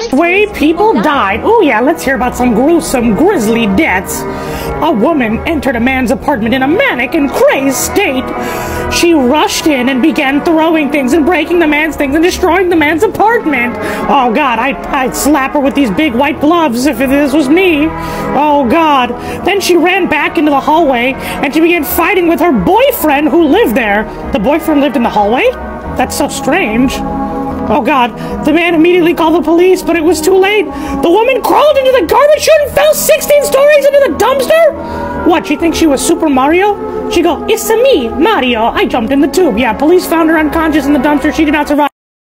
worst way people died. Oh, yeah, let's hear about some gruesome, grisly deaths. A woman entered a man's apartment in a manic and crazed state. She rushed in and began throwing things and breaking the man's things and destroying the man's apartment. Oh, God, I'd, I'd slap her with these big white gloves if this was me. Oh, God. Then she ran back into the hallway and she began fighting with her boyfriend who lived there. The boyfriend lived in the hallway? That's so strange. Oh god, the man immediately called the police, but it was too late. The woman crawled into the garbage chute and fell 16 stories into the dumpster? What, she thinks she was Super Mario? She go, it's me, Mario. I jumped in the tube. Yeah, police found her unconscious in the dumpster. She did not survive.